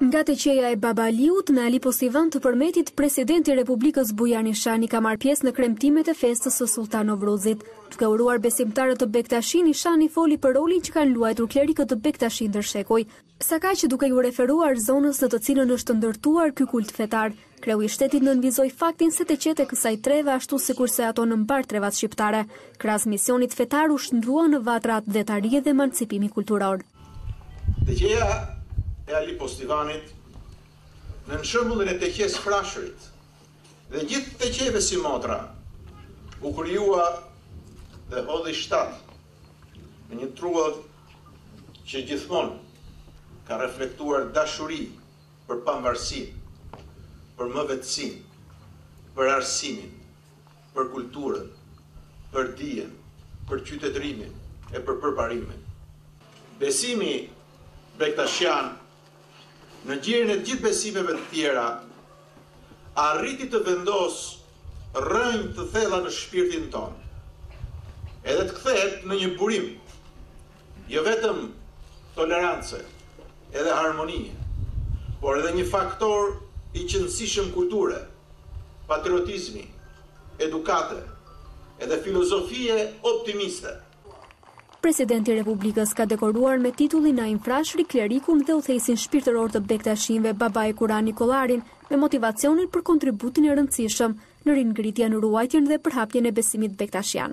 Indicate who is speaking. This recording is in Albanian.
Speaker 1: Nga teqeja e Baba Aliut, në Alipostivan të Përmetit, Presidenti i Republikës Bujar Nishani ka marrë pjesë në kremtimet e festës së Sulltan Novruzit. Duke uruar besimtarët bektashinj, Nishani foli për rolin që kanë luajtur klerikët bektashinj ndër shekuj, sakaq duke iu referuar zonës në të cilën është ndërtuar ky kult fetar, kreu i shtetit nënvizoi faktin se teqetë e kësaj treve ashtu sikurse ato në mbarë trevat shqiptare, krahas misionit fetar u shndërruan në vatra atdhetarie dhe emancipimi kulturor.
Speaker 2: Teqeja e Alipostivanit nën shembullin e teqesë Frashërit dhe gjithë teqeve simotra u krijua dhe hodhi shtat në një truall që gjithmonë ka reflektuar dashuri për pavarësinë, për mëvetësinë, për arsimin. për kulturën, për dijen, për qytetërimin e për përparimin. Besimi bektashian në gjirin e gjithë besimeve të tjera arriti të vendosë rrënjë të thella në shpirtin tonë, edhe të kthehet në një burim Jo vetëm tolerance edhe harmonie, por edhe një faktor i qenësishëm kulture, patriotizmi, edukate edhe filozofie optimiste.
Speaker 1: Presidenti i Republikës ka dekoruar me titullin Naim Frashëri klerikun dhe udhëheqësin shpirtëror të Bektashinjve Baba Hekuran Nikollarin me motivacionin për kontributin e rëndësishëm në ringritjen, ruajtjen dhe përhapjen e besimit bektashian.